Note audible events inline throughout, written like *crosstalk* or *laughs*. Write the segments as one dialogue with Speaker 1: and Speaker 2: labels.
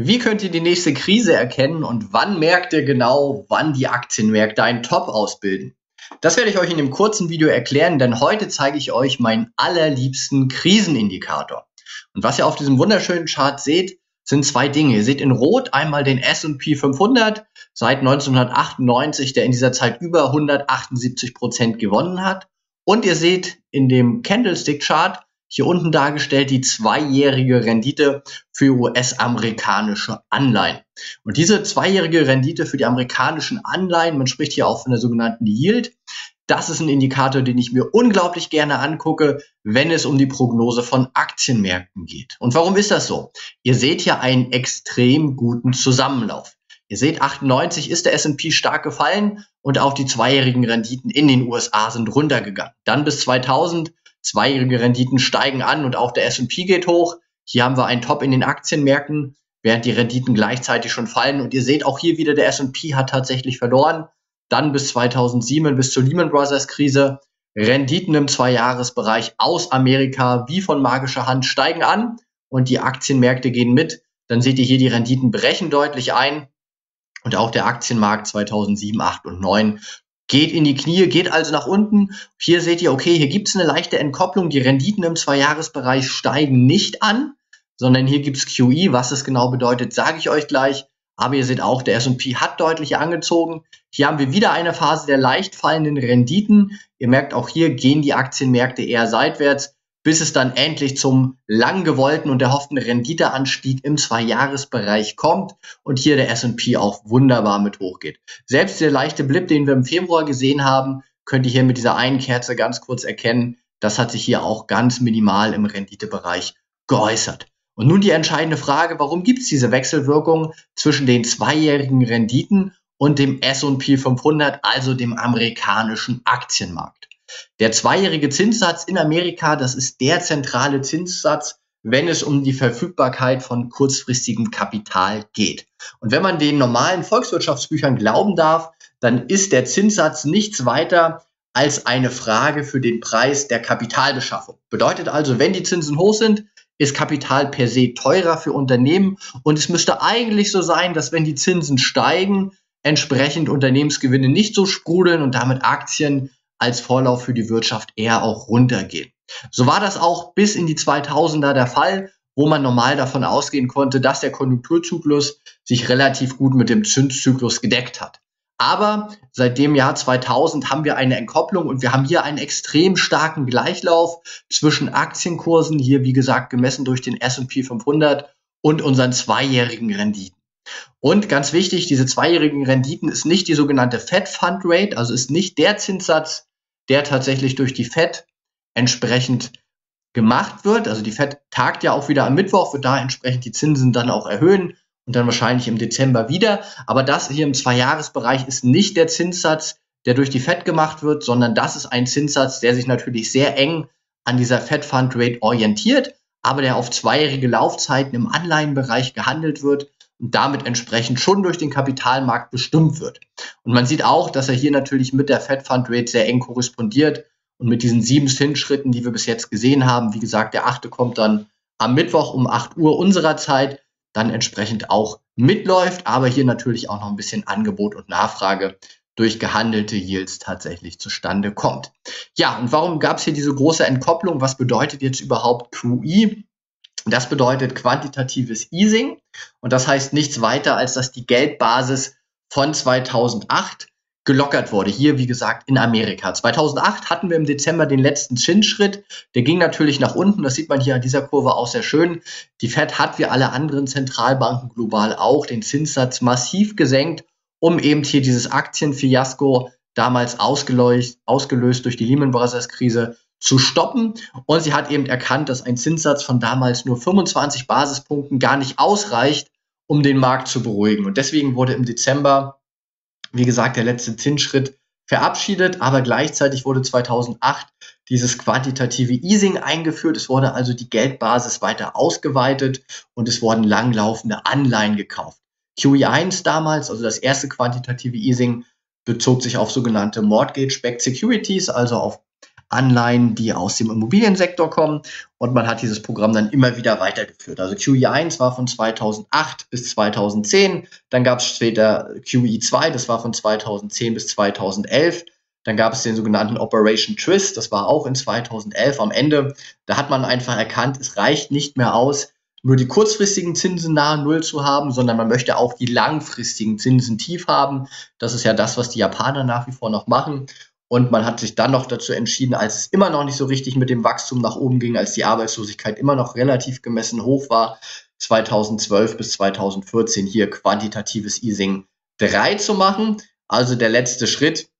Speaker 1: Wie könnt ihr die nächste Krise erkennen und wann merkt ihr genau, wann die Aktienmärkte einen Top ausbilden? Das werde ich euch in dem kurzen Video erklären, denn heute zeige ich euch meinen allerliebsten Krisenindikator. Und was ihr auf diesem wunderschönen Chart seht, sind zwei Dinge. Ihr seht in Rot einmal den S&P 500 seit 1998, der in dieser Zeit über 178 Prozent gewonnen hat. Und ihr seht in dem Candlestick-Chart hier unten dargestellt die zweijährige Rendite für US-amerikanische Anleihen. Und diese zweijährige Rendite für die amerikanischen Anleihen, man spricht hier auch von der sogenannten Yield, das ist ein Indikator, den ich mir unglaublich gerne angucke, wenn es um die Prognose von Aktienmärkten geht. Und warum ist das so? Ihr seht hier einen extrem guten Zusammenlauf. Ihr seht, 98 ist der S&P stark gefallen und auch die zweijährigen Renditen in den USA sind runtergegangen. Dann bis 2000 Zweijährige Renditen steigen an und auch der S&P geht hoch. Hier haben wir einen Top in den Aktienmärkten, während die Renditen gleichzeitig schon fallen. Und ihr seht auch hier wieder, der S&P hat tatsächlich verloren. Dann bis 2007, bis zur Lehman Brothers Krise. Renditen im Zweijahresbereich aus Amerika wie von magischer Hand steigen an und die Aktienmärkte gehen mit. Dann seht ihr hier, die Renditen brechen deutlich ein. Und auch der Aktienmarkt 2007, 8 und 9 geht in die Knie, geht also nach unten. Hier seht ihr, okay, hier gibt es eine leichte Entkopplung. Die Renditen im Zweijahresbereich steigen nicht an, sondern hier gibt es QE. Was das genau bedeutet, sage ich euch gleich. Aber ihr seht auch, der S&P hat deutlich angezogen. Hier haben wir wieder eine Phase der leicht fallenden Renditen. Ihr merkt, auch hier gehen die Aktienmärkte eher seitwärts bis es dann endlich zum lang gewollten und erhofften Renditeanstieg im Zweijahresbereich kommt und hier der S&P auch wunderbar mit hochgeht. Selbst der leichte Blip, den wir im Februar gesehen haben, könnt ihr hier mit dieser einen Kerze ganz kurz erkennen. Das hat sich hier auch ganz minimal im Renditebereich geäußert. Und nun die entscheidende Frage, warum gibt es diese Wechselwirkung zwischen den zweijährigen Renditen und dem S&P 500, also dem amerikanischen Aktienmarkt? Der zweijährige Zinssatz in Amerika, das ist der zentrale Zinssatz, wenn es um die Verfügbarkeit von kurzfristigem Kapital geht. Und wenn man den normalen Volkswirtschaftsbüchern glauben darf, dann ist der Zinssatz nichts weiter als eine Frage für den Preis der Kapitalbeschaffung. Bedeutet also, wenn die Zinsen hoch sind, ist Kapital per se teurer für Unternehmen und es müsste eigentlich so sein, dass wenn die Zinsen steigen, entsprechend Unternehmensgewinne nicht so sprudeln und damit Aktien als Vorlauf für die Wirtschaft eher auch runtergehen. So war das auch bis in die 2000er der Fall, wo man normal davon ausgehen konnte, dass der Konjunkturzyklus sich relativ gut mit dem Zinszyklus gedeckt hat. Aber seit dem Jahr 2000 haben wir eine Entkopplung und wir haben hier einen extrem starken Gleichlauf zwischen Aktienkursen, hier wie gesagt gemessen durch den S&P 500 und unseren zweijährigen Renditen. Und ganz wichtig, diese zweijährigen Renditen ist nicht die sogenannte Fed Fund Rate, also ist nicht der Zinssatz, der tatsächlich durch die FED entsprechend gemacht wird. Also die FED tagt ja auch wieder am Mittwoch, wird da entsprechend die Zinsen dann auch erhöhen und dann wahrscheinlich im Dezember wieder. Aber das hier im Zweijahresbereich ist nicht der Zinssatz, der durch die FED gemacht wird, sondern das ist ein Zinssatz, der sich natürlich sehr eng an dieser Fed Fund Rate orientiert, aber der auf zweijährige Laufzeiten im Anleihenbereich gehandelt wird und damit entsprechend schon durch den Kapitalmarkt bestimmt wird. Und man sieht auch, dass er hier natürlich mit der Fed Fund Rate sehr eng korrespondiert und mit diesen sieben Zinsschritten, die wir bis jetzt gesehen haben. Wie gesagt, der achte kommt dann am Mittwoch um 8 Uhr unserer Zeit, dann entsprechend auch mitläuft, aber hier natürlich auch noch ein bisschen Angebot und Nachfrage durch gehandelte Yields tatsächlich zustande kommt. Ja, und warum gab es hier diese große Entkopplung? Was bedeutet jetzt überhaupt QI? Das bedeutet quantitatives Easing und das heißt nichts weiter, als dass die Geldbasis von 2008 gelockert wurde. Hier, wie gesagt, in Amerika. 2008 hatten wir im Dezember den letzten Zinsschritt. Der ging natürlich nach unten. Das sieht man hier an dieser Kurve auch sehr schön. Die Fed hat wie alle anderen Zentralbanken global auch den Zinssatz massiv gesenkt, um eben hier dieses Aktienfiasko damals ausgelöst, ausgelöst durch die Lehman Brothers Krise zu stoppen. Und sie hat eben erkannt, dass ein Zinssatz von damals nur 25 Basispunkten gar nicht ausreicht, um den Markt zu beruhigen. Und deswegen wurde im Dezember, wie gesagt, der letzte Zinsschritt verabschiedet, aber gleichzeitig wurde 2008 dieses quantitative Easing eingeführt. Es wurde also die Geldbasis weiter ausgeweitet und es wurden langlaufende Anleihen gekauft. QE1 damals, also das erste quantitative Easing, bezog sich auf sogenannte Mortgage-Backed Securities, also auf Anleihen, die aus dem Immobiliensektor kommen. Und man hat dieses Programm dann immer wieder weitergeführt. Also QE1 war von 2008 bis 2010. Dann gab es später QE2, das war von 2010 bis 2011. Dann gab es den sogenannten Operation Twist, das war auch in 2011 am Ende. Da hat man einfach erkannt, es reicht nicht mehr aus, nur die kurzfristigen Zinsen nahe Null zu haben, sondern man möchte auch die langfristigen Zinsen tief haben. Das ist ja das, was die Japaner nach wie vor noch machen. Und man hat sich dann noch dazu entschieden, als es immer noch nicht so richtig mit dem Wachstum nach oben ging, als die Arbeitslosigkeit immer noch relativ gemessen hoch war, 2012 bis 2014 hier quantitatives Easing 3 zu machen. Also der letzte Schritt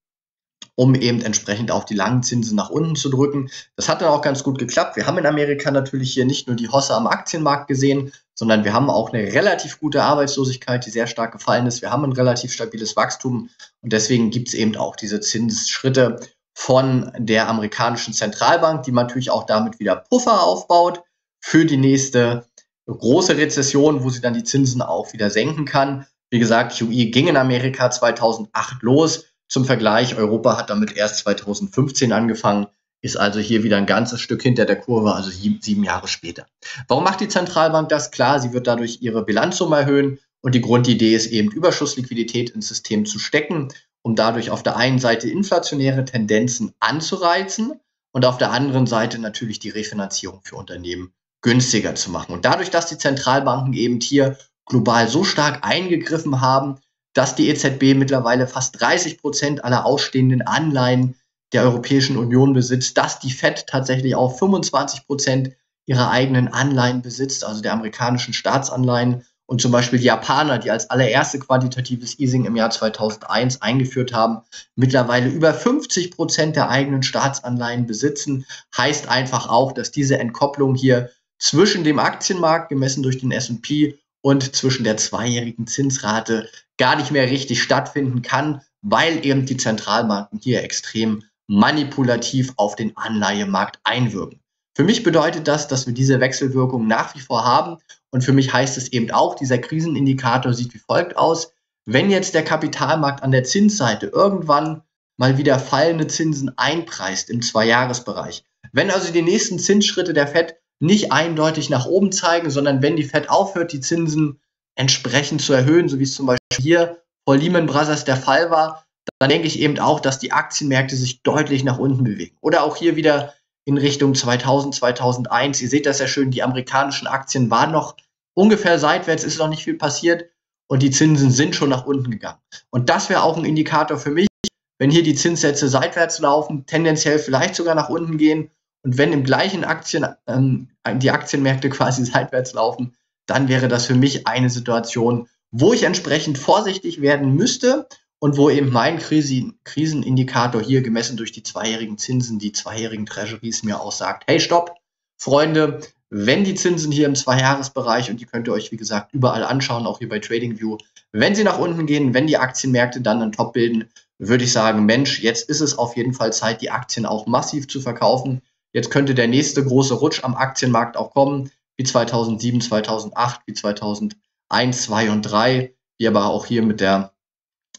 Speaker 1: um eben entsprechend auch die langen Zinsen nach unten zu drücken. Das hat dann auch ganz gut geklappt. Wir haben in Amerika natürlich hier nicht nur die Hosse am Aktienmarkt gesehen, sondern wir haben auch eine relativ gute Arbeitslosigkeit, die sehr stark gefallen ist. Wir haben ein relativ stabiles Wachstum und deswegen gibt es eben auch diese Zinsschritte von der amerikanischen Zentralbank, die natürlich auch damit wieder Puffer aufbaut für die nächste große Rezession, wo sie dann die Zinsen auch wieder senken kann. Wie gesagt, QE ging in Amerika 2008 los. Zum Vergleich, Europa hat damit erst 2015 angefangen, ist also hier wieder ein ganzes Stück hinter der Kurve, also sieben, Jahre später. Warum macht die Zentralbank das? Klar, sie wird dadurch ihre Bilanzsumme erhöhen und die Grundidee ist eben, Überschussliquidität ins System zu stecken, um dadurch auf der einen Seite inflationäre Tendenzen anzureizen und auf der anderen Seite natürlich die Refinanzierung für Unternehmen günstiger zu machen. Und dadurch, dass die Zentralbanken eben hier global so stark eingegriffen haben, dass die EZB mittlerweile fast 30 Prozent aller ausstehenden Anleihen der Europäischen Union besitzt, dass die Fed tatsächlich auch 25 Prozent ihrer eigenen Anleihen besitzt, also der amerikanischen Staatsanleihen. Und zum Beispiel die Japaner, die als allererste quantitatives Easing im Jahr 2001 eingeführt haben, mittlerweile über 50 Prozent der eigenen Staatsanleihen besitzen, heißt einfach auch, dass diese Entkopplung hier zwischen dem Aktienmarkt, gemessen durch den S&P, und zwischen der zweijährigen Zinsrate gar nicht mehr richtig stattfinden kann, weil eben die Zentralbanken hier extrem manipulativ auf den Anleihemarkt einwirken. Für mich bedeutet das, dass wir diese Wechselwirkung nach wie vor haben. Und für mich heißt es eben auch, dieser Krisenindikator sieht wie folgt aus. Wenn jetzt der Kapitalmarkt an der Zinsseite irgendwann mal wieder fallende Zinsen einpreist im Zweijahresbereich, wenn also die nächsten Zinsschritte der FED nicht eindeutig nach oben zeigen, sondern wenn die FED aufhört, die Zinsen entsprechend zu erhöhen, so wie es zum Beispiel hier vor Lehman Brothers der Fall war, dann denke ich eben auch, dass die Aktienmärkte sich deutlich nach unten bewegen. Oder auch hier wieder in Richtung 2000, 2001. Ihr seht das ja schön, die amerikanischen Aktien waren noch ungefähr seitwärts, ist noch nicht viel passiert und die Zinsen sind schon nach unten gegangen. Und das wäre auch ein Indikator für mich, wenn hier die Zinssätze seitwärts laufen, tendenziell vielleicht sogar nach unten gehen und wenn im gleichen Aktien ähm, die Aktienmärkte quasi *laughs* seitwärts laufen, dann wäre das für mich eine Situation, wo ich entsprechend vorsichtig werden müsste und wo eben mein Krisen Krisenindikator hier gemessen durch die zweijährigen Zinsen, die zweijährigen Treasuries mir aussagt, hey stopp, Freunde, wenn die Zinsen hier im Zweijahresbereich, und die könnt ihr euch wie gesagt überall anschauen, auch hier bei TradingView, wenn sie nach unten gehen, wenn die Aktienmärkte dann einen Top bilden, würde ich sagen, Mensch, jetzt ist es auf jeden Fall Zeit, die Aktien auch massiv zu verkaufen. Jetzt könnte der nächste große Rutsch am Aktienmarkt auch kommen, wie 2007, 2008, wie 2001, 2 und 3, wie aber auch hier mit der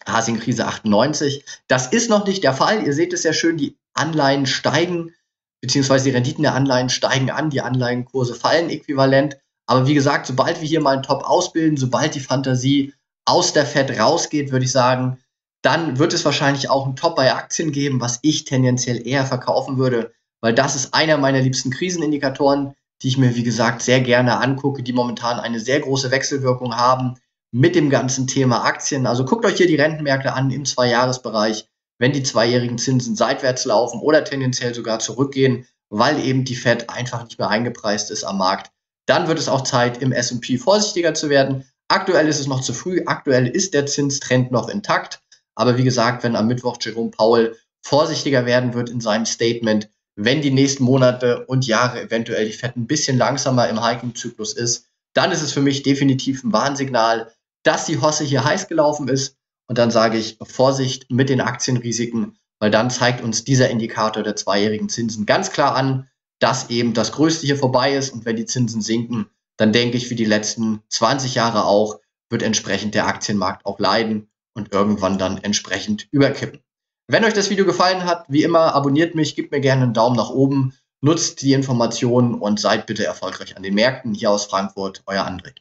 Speaker 1: Asienkrise 98. Das ist noch nicht der Fall. Ihr seht es ja schön, die Anleihen steigen, beziehungsweise die Renditen der Anleihen steigen an, die Anleihenkurse fallen äquivalent. Aber wie gesagt, sobald wir hier mal einen Top ausbilden, sobald die Fantasie aus der Fed rausgeht, würde ich sagen, dann wird es wahrscheinlich auch einen Top bei Aktien geben, was ich tendenziell eher verkaufen würde weil das ist einer meiner liebsten Krisenindikatoren, die ich mir, wie gesagt, sehr gerne angucke, die momentan eine sehr große Wechselwirkung haben mit dem ganzen Thema Aktien. Also guckt euch hier die Rentenmärkte an im Zweijahresbereich, wenn die zweijährigen Zinsen seitwärts laufen oder tendenziell sogar zurückgehen, weil eben die Fed einfach nicht mehr eingepreist ist am Markt. Dann wird es auch Zeit, im S&P vorsichtiger zu werden. Aktuell ist es noch zu früh. Aktuell ist der Zinstrend noch intakt. Aber wie gesagt, wenn am Mittwoch Jerome Powell vorsichtiger werden wird in seinem Statement, wenn die nächsten Monate und Jahre eventuell die Fett ein bisschen langsamer im Hiking-Zyklus ist, dann ist es für mich definitiv ein Warnsignal, dass die Hosse hier heiß gelaufen ist. Und dann sage ich Vorsicht mit den Aktienrisiken, weil dann zeigt uns dieser Indikator der zweijährigen Zinsen ganz klar an, dass eben das Größte hier vorbei ist. Und wenn die Zinsen sinken, dann denke ich, wie die letzten 20 Jahre auch, wird entsprechend der Aktienmarkt auch leiden und irgendwann dann entsprechend überkippen. Wenn euch das Video gefallen hat, wie immer, abonniert mich, gebt mir gerne einen Daumen nach oben, nutzt die Informationen und seid bitte erfolgreich an den Märkten. Hier aus Frankfurt, euer André.